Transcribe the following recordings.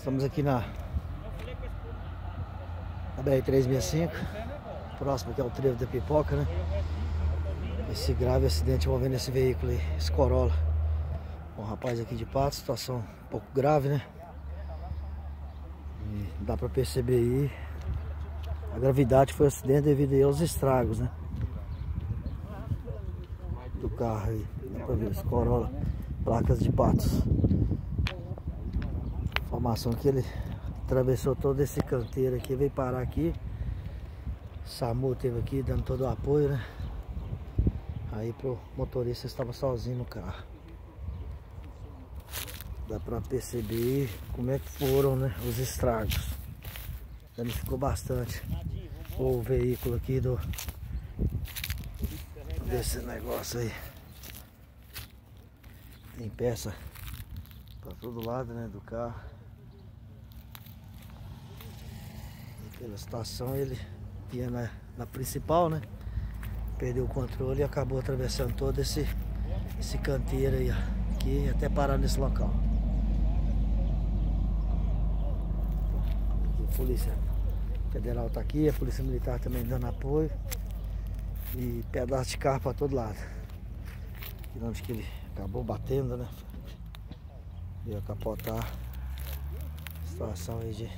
Estamos aqui na, na BR-365, próximo aqui ao trevo da Pipoca, né? Esse grave acidente envolvendo esse veículo aí, esse Corolla. Um rapaz aqui de pato, situação um pouco grave, né? E dá pra perceber aí a gravidade foi o acidente devido aos estragos, né? Do carro aí, dá pra ver esse Corolla, placas de patos. Informação que ele atravessou todo esse canteiro aqui, veio parar aqui. SAMU teve aqui dando todo o apoio, né? Aí pro motorista estava sozinho no carro. Dá pra perceber como é que foram, né? Os estragos. Danificou bastante o veículo aqui do desse negócio aí. Tem peça para todo lado, né, do carro. Pela situação ele ia na, na principal, né? Perdeu o controle e acabou atravessando todo esse, esse canteiro aí, ó, aqui até parar nesse local. Aqui, polícia federal tá aqui, a polícia militar também dando apoio. E pedaço de carro para todo lado. E onde que ele acabou batendo, né? Ia capotar. Situação aí de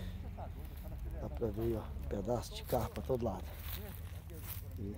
Dá pra ver, ó, pedaço de carro pra todo lado. E